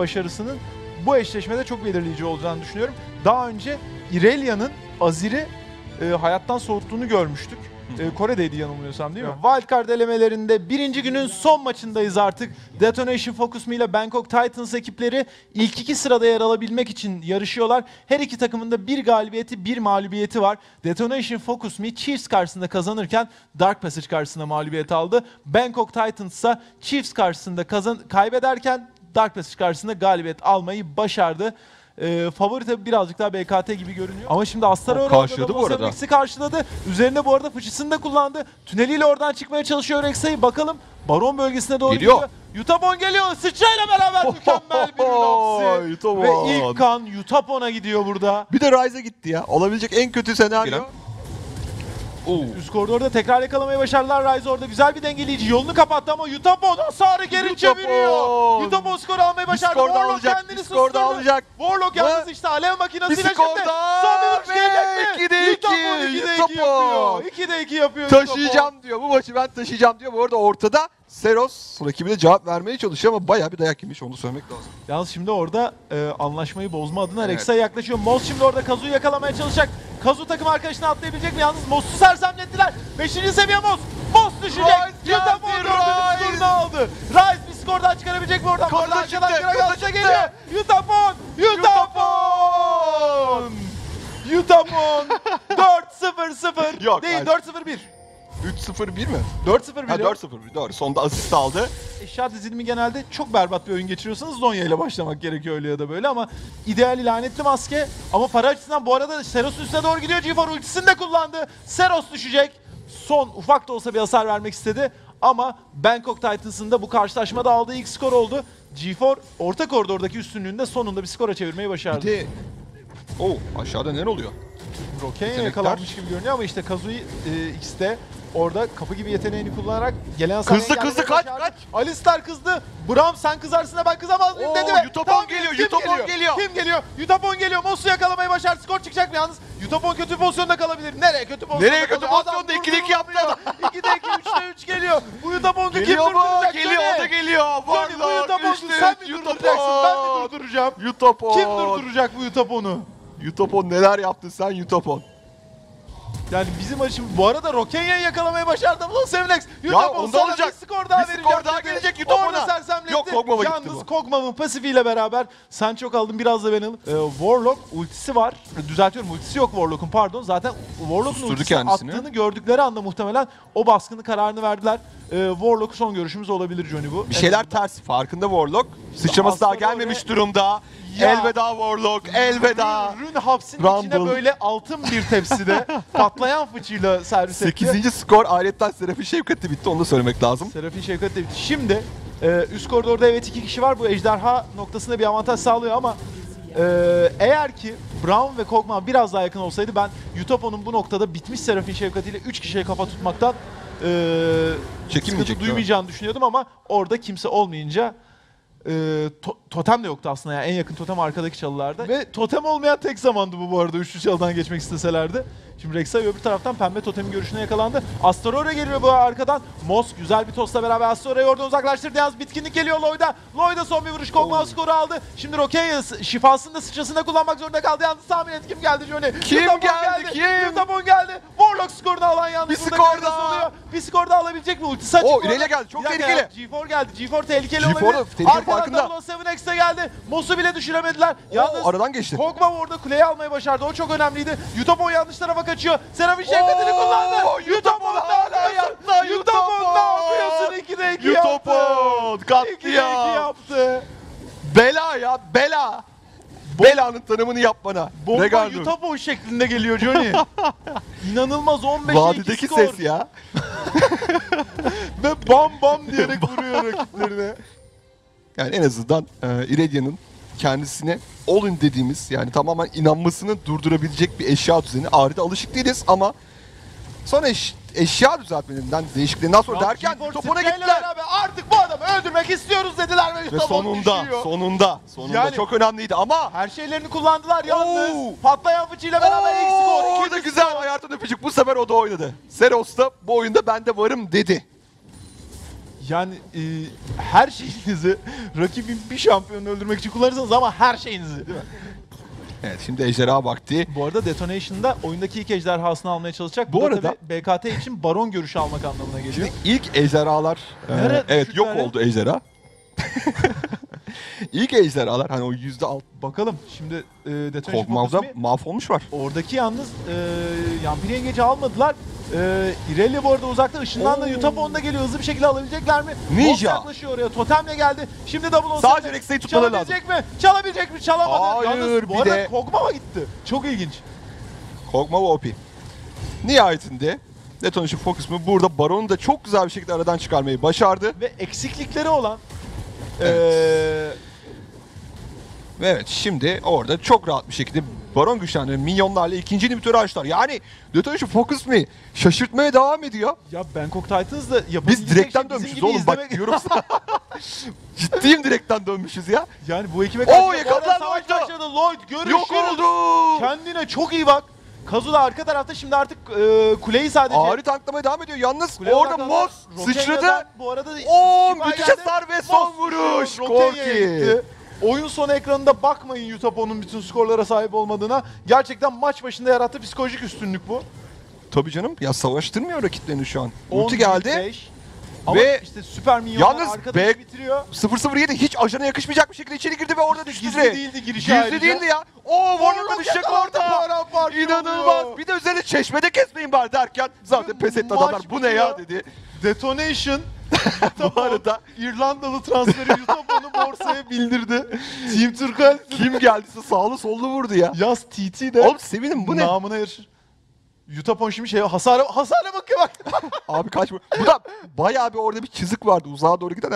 başarısının bu eşleşmede çok belirleyici olacağını düşünüyorum. Daha önce Irelia'nın Azir'i e, hayattan soğuttuğunu görmüştük. E, Kore'deydi yanılmıyorsam değil mi? Wildcard elemelerinde birinci günün son maçındayız artık. Detonation Focus Me ile Bangkok Titans ekipleri ilk iki sırada yer alabilmek için yarışıyorlar. Her iki takımın da bir galibiyeti bir mağlubiyeti var. Detonation Focus Me Chiefs karşısında kazanırken Dark Passage karşısında mağlubiyet aldı. Bangkok Titans ise Chiefs karşısında kazan kaybederken Dark Passage karşısında galibiyet almayı başardı. Ee, favori tabii birazcık daha BKT gibi görünüyor. Ama şimdi Astar orada karşıladı bu arada. Mosambik'i karşıladı. Üzerinde bu arada fıçısını da kullandı. Tüneliyle oradan çıkmaya çalışıyor Rexa'yı. Bakalım Baron bölgesine doğru Geliyor. gidiyor. Yutabon geliyor. Sıçrayla beraber mükemmel bir. Yutabon. Ve ilk kan Yutapon'a gidiyor burada. Bir de Ryze'a gitti ya. Olabilecek en kötü senaryo. Giren. Oo. Üst koridorda tekrar yakalamayı başardılar. Ryze orada güzel bir dengeleyici yolunu kapattı ama Yutapon hasarı geri çeviriyor. Yutapon skoru almayı başardı. skor da Warlock alacak. kendini Bir skor da susturdu. alacak. Warlock yalnız işte alev makinesiyle skor şimdi. Son bir vuruş gelecek mi? 2'de 2. Yutapon 2'de 2 Yutapon. yapıyor. 2'de 2 yapıyor. Yutapon. Taşıyacağım diyor. Bu maçı ben taşıyacağım diyor. Bu arada ortada Seros rakibine cevap vermeye çalışıyor ama bayağı bir dayak yemiş. Onu söylemek lazım. Yalnız şimdi orada e, anlaşmayı bozma adına Evet. Rexa'ya yaklaşıyor. Moz şimdi orada Kazu'yu yakalamaya çalışacak. Kazu takım arkadaşını atlayabilecek mi? Yalnız Moz'u sersemlettiler. 5. seviye Moz. Moz düşecek. Geldi, dördüncü skorunu aldı. Rise bir skor daha çıkarabilecek mi oradan? Oradan çıktı, çıktı. geliyor. Yutapon. Yutapon. Yutapon. 4-0-0. Yok, Değil hayır. 4-0-1. 3-0-1 mi? 4-0-1. Ha 4-0 doğru. Sonda asist aldı. Eşya dizilimi genelde çok berbat bir oyun geçiriyorsanız Zonya ile başlamak gerekiyor öyle ya da böyle ama ideali lanetli maske ama para açısından bu arada Seros üstüne doğru gidiyor. G4 ultisini de kullandı. Seros düşecek. Son ufak da olsa bir hasar vermek istedi ama Bangkok Titans'ın da bu karşılaşmada aldığı ilk skor oldu. G4 orta koridordaki üstünlüğünde sonunda bir skora çevirmeyi başardı. Bir de... Oo aşağıda neler oluyor? Yetenekler. yakalanmış gibi görünüyor ama işte Kazui e, X'te orada kapı gibi yeteneğini kullanarak gelen hasarı Kızdı, kızdı, kaç, kaç. Alistar kızdı. Bram sen kızarsın da ben kızamaz mıyım Oo, dedi ve Yutapon tamam, geliyor, kim Yutapon geliyor. Kim geliyor? Yutapon geliyor. Mosu yakalamayı başardı. Skor çıkacak mı yalnız? Yutapon kötü pozisyonda kalabilir. Nereye kötü pozisyonda Nereye kötü? Adam pozisyonda? durdu, İkide iki yaptı durduruyor. İkide iki, üçte üç geliyor. Bu Yutapon'u kim Geliyor durduracak? Geliyor, o da geliyor. Johnny bu işte sen mi durduracaksın? Ben mi durduracağım? Yutapon. Kim durduracak bu Yutapon'u? Yutapon neler yaptın sen Yutapon? Yani bizim açım bu arada Rokenya'yı yakalamaya başardı Ulan Sevnex. Yutapon onda olacak. bir skor daha Bir skor daha gelecek Yutapon'a. Orada sersemletti. Yok, Kog'Maw'a gitti Yalnız bu. Kog'Maw'ın pasifiyle beraber sen çok aldın biraz da ben alayım. Ee, Warlock ultisi var. Düzeltiyorum ultisi yok Warlock'un pardon. Zaten Warlock'un ultisi kendisini. attığını gördükleri anda muhtemelen o baskını kararını verdiler. Ee, Warlock son görüşümüz olabilir Johnny bu. Bir şeyler Evet. ters. Farkında Warlock. Sıçraması daha gelmemiş öyle- durumda. Ya. Elveda Warlock. Elveda. Rün hapsinin Rumble. içine böyle altın bir tepside patlayan fıçıyla servis etti. 8. skor ayrıca Serafin Şevkat'ı bitti. Onu da söylemek lazım. Serafin Şevkat de bitti. Şimdi e, üst koridorda evet iki kişi var. Bu ejderha noktasında bir avantaj sağlıyor ama e, eğer ki Brown ve Kog'Maw biraz daha yakın olsaydı ben Utopo'nun bu noktada bitmiş Serafin Şevkat ile 3 kişiye kafa tutmaktan e, sıkıntı duymayacağını düşünüyordum ama orada kimse olmayınca e, to- totem de yoktu aslında yani en yakın totem arkadaki çalılarda. Ve totem olmayan tek zamandı bu bu arada üçlü çalıdan geçmek isteselerdi. Şimdi Rek'Sai öbür taraftan pembe totemin görüşüne yakalandı. Astorora geliyor bu arkadan. Mos güzel bir tosla beraber Astorora'yı oradan uzaklaştırdı. Yalnız bitkinlik geliyor Lloyd'a. Lloyd'a son bir vuruş. Kogma skoru aldı. Şimdi Rokey şifasını da sıçrasında kullanmak zorunda kaldı. Yalnız tahmin et kim geldi Johnny? Kim Yutapon geldi? geldi? Kim? Yutapon geldi. Warlock skorunu alan yalnız. Bir skor daha. Bir skor daha alabilecek mi? Ultisi açık. O ileriye geldi. Çok tehlikeli. G4 geldi. G4 tehlikeli G4 olabilir. Tehlike farkında. Arkadan 7 Apex geldi. Mosu bile düşüremediler. Yalnız aradan geçti. Kogma orada kuleyi almayı başardı. O çok önemliydi. Yutopo yanlış tarafa kaçıyor. Serafin şefkatini kullandı. Yutopo ne yapıyorsun? Yutopo ne yapıyorsun? 2'de 2 yaptı. Yutopo katliam. 2'de 2 yaptı. Bela ya bela. Bela'nın tanımını yap bana. Bomba Regardum. Utapon şeklinde geliyor Johnny. İnanılmaz 15 Vadideki skor. ses ya. Ve bam bam diyerek vuruyor rakiplerine. Yani en azından e, Irelia'nın kendisine all-in dediğimiz yani tamamen inanmasını durdurabilecek bir eşya düzeni. Ağrı'da alışık değiliz ama sonra eş- eşya düzeltmelerinden değişikliğinden sonra derken G4 topuna gittiler. Artık bu adamı öldürmek istiyoruz dediler ve Ve sonunda, düşüyor. sonunda, sonunda Yani- çok önemliydi ama Her şeylerini kullandılar yalnız. Oo. Patlayan fıçıyla beraber. Oo, ikinci orada güzel hayatın öpücük. Bu sefer o da oynadı. Seros da bu oyunda ben de varım dedi. Yani e, her şeyinizi rakibin bir şampiyonunu öldürmek için kullanırsanız ama her şeyinizi değil mi? Evet şimdi ejderha vakti. Bu arada Detonation'da oyundaki ilk ejderhasını almaya çalışacak. Bu da arada- BKT için baron görüşü almak anlamına geliyor. Şimdi ilk ejderhalar e, evet yok oldu ejderha. ilk ejderhalar hani o yüzde alt Bakalım şimdi e, Detonation Me- mahvolmuş var. Oradaki yalnız e, Yampiri almadılar. E, Irelia bu arada uzakta ışından da Oo. Da geliyor. Hızlı bir şekilde alabilecekler mi? Ninja. Boss yaklaşıyor oraya. Totemle geldi. Şimdi double on Sadece sende. Rex'e tutmaları Çalabilecek mi? Çalabilecek mi? Çalamadı. Hayır, Yalnız bu bir arada de- Kog'Maw gitti. Çok ilginç. Kog'Maw OP. Nihayetinde Detonation Focus mu burada Baron'u da çok güzel bir şekilde aradan çıkarmayı başardı. Ve eksiklikleri olan e, Ve evet şimdi orada çok rahat bir şekilde Baron güçlendirip minyonlarla ikinci inhibitörü açtılar. Yani Detonation Focus mu şaşırtmaya devam ediyor. ya Bangkok Titans da Biz yapabilecek direkten şey dönmüşüz oğlum bak izlemek- diyorum sana. Ciddiyim direkten dönmüşüz ya. Yani bu ekibe Oo, karşı arada yakaladılar Lloyd'u. başladı. Lloyd görüşürüz. Yok oldu. Kendine çok iyi bak. Kazu da arka tarafta şimdi artık e, kuleyi sadece... Ağrı tanklamaya devam ediyor. Yalnız Kuleye orada. Moss sıçradı. Bu arada Oo müthiş hasar ve son Moss vuruş. Korki. Oyun sonu ekranında bakmayın Yutapon'un bütün skorlara sahip olmadığına. Gerçekten maç başında yarattığı psikolojik üstünlük bu. Tabii canım ya savaştırmıyor rakiplerini şu an. 10 Ulti geldi. 5. Ama Ve işte süper minyonlar yalnız işi bitiriyor. 007 hiç ajana yakışmayacak bir şekilde içeri girdi ve orada düştü. Gizli değildi girişi Gizli ayrıca. değildi ya. Oo Warrior'da düşecek orada. İnanılmaz. oluyor. Bir de üzerine çeşmede kesmeyin bari derken zaten pes etti adamlar. Bu ne ya dedi. Detonation Bu arada İrlandalı transferi Yutapon'u borsaya bildirdi. Team Turquoise kim geldiyse sağlı sollu vurdu ya. Yaz TT de Oğlum sevinin bu ne? namına yarışır. Yutapon şimdi şey hasara hasara bakıyor bak. Abi kaç bu? Bu da bayağı bir orada bir çizik vardı uzağa doğru giden.